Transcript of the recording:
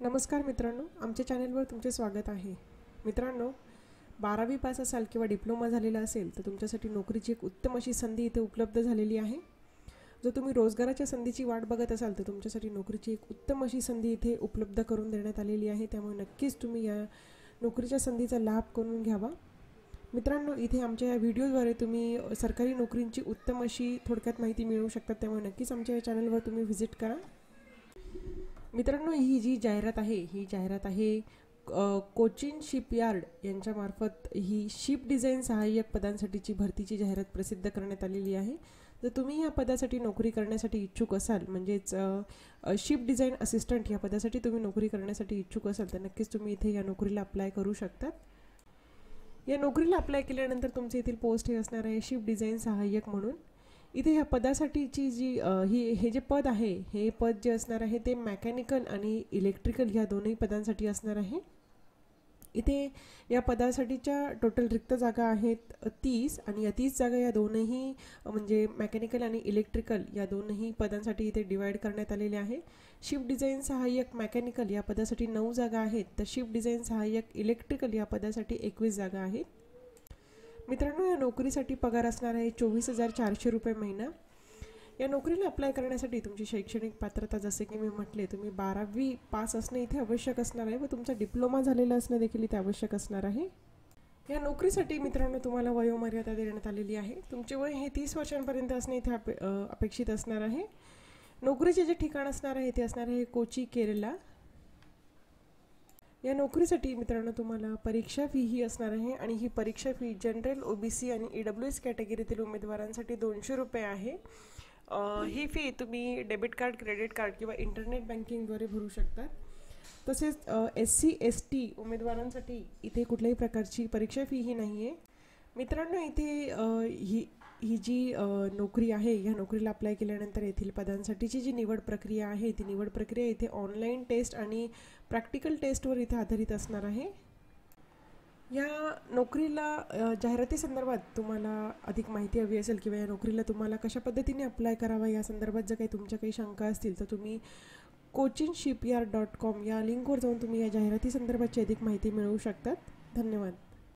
नमस्कार मित्रांनो आमच्या चॅनेलवर तुमचे स्वागत आहे. मित्रांनो बारावी पास असाल किंवा डिप्लोमा झालेला असेल तर तुमच्यासाठी नोकरीची एक उत्तम अशी संधी इथे उपलब्ध झालेली आहे. जर तुम्ही रोजगाराच्या संधीची वाट बघत असाल तर तुमच्यासाठी नोकरीची एक उत्तम अशी संधी इथे उपलब्ध करून देण्यात आलेली आहे. त्यामुळे नक्कीच तुम्ही या नोकरीच्या संधीचा लाभ करून घ्यावा. मित्रांनो इथे आमच्या या व्हिडिओद्वारे तुम्ही सरकारी नोकरींची उत्तम अशी थोडक्यात माहिती मिळवू शकता. त्यामुळे नक्कीच आमच्या या चॅनलवर तुम्ही व्हिजिट करा. मित्रांनो ही जी जाहिरात आहे ही जाहिरात आहे कोचिन शिपयार्ड यांच्यामार्फत ही शिप डिझाईन सहाय्यक पदांसाठीची भरतीची जाहिरात प्रसिद्ध करण्यात आलेली आहे. जर तुम्ही या पदासाठी नोकरी करण्यासाठी इच्छुक असाल म्हणजेच शिप डिझाईन असिस्टंट या पदासाठी तुम्ही नोकरी करण्यासाठी इच्छुक असाल तर नक्कीच तुम्ही इथे या नोकरीला अप्लाय करू शकतात या नोकरीला अप्लाय केल्यानंतर तुमचे येथील पोस्ट हे असणार आहे शिप डिझाईन सहाय्यक म्हणून. इथे ह्या पदासाठीची जी ही हे जे पद आहे हे पद जे असणार आहे ते मॅकॅनिकल आणि इलेक्ट्रिकल ह्या दोन्ही पदांसाठी असणार आहे. इथे या पदासाठीच्या टोटल रिक्त जागा आहेत तीस आणि या तीस जागा या दोनही म्हणजे मेकॅनिकल आणि इलेक्ट्रिकल या दोनही पदांसाठी इथे डिवाईड करण्यात आलेले आहे. शिफ्ट डिझाईन सहाय्यक मेकॅनिकल या पदासाठी नऊ जागा आहेत. तर शिफ्ट डिझाईन सहाय्यक इलेक्ट्रिकल या पदासाठी एकवीस जागा आहेत. मित्रांनो या नोकरीसाठी पगार असणार आहे चोवीस हजार चारशे रुपये महिना. या नोकरीला अप्लाय करण्यासाठी तुमची शैक्षणिक पात्रता जसे की मी म्हटले तुम्ही बारावी पास असणं इथे आवश्यक असणार आहे व तुमचा डिप्लोमा झालेला असणं देखील इथे आवश्यक असणार आहे. या नोकरीसाठी मित्रांनो तुम्हाला वयोमर्यादा देण्यात आलेली आहे. तुमचे वय हे तीस वर्षांपर्यंत असणे इथे अपे अपेक्षित असणार आहे. नोकरीचे जे ठिकाण असणार आहे ते असणार आहे कोची केरला. या नोकरीसाठी मित्रांनो तुम्हाला परीक्षा फी ही असणार आहे आणि ही परीक्षा fee general O B C आणि ई डब्ल्यू एस कॅटेगरीतील उमेदवारांसाठी दोनशे रुपये आहे. ही फी तुम्ही डेबिट कार्ड क्रेडिट कार्ड किंवा इंटरनेट बँकिंगद्वारे भरू शकतात. तसेच एस सी एस टी उमेदवारांसाठी इथे कुठल्याही प्रकारची परीक्षा फी ही नाही आहे मित्रांनो इथे ही ही जी नोकरी आहे ह्या नोकरीला अप्लाय केल्यानंतर येथील पदांसाठीची जी निवड प्रक्रिया आहे ती निवड प्रक्रिया इथे ऑनलाईन टेस्ट आणि प्रॅक्टिकल टेस्टवर इथे आधारित असणार आहे. या नोकरीला जाहिरातीसंदर्भात तुम्हाला अधिक माहिती हवी असेल किंवा या नोकरीला तुम्हाला कशा पद्धतीने अप्लाय करावा या संदर्भात जर काही तुमच्या काही शंका असतील तर तुम्ही कोचिन शिपयार्ड डॉट कॉम या लिंकवर जाऊन तुम्ही या जाहिराती संदर्भाची अधिक माहिती मिळवू शकतात. धन्यवाद.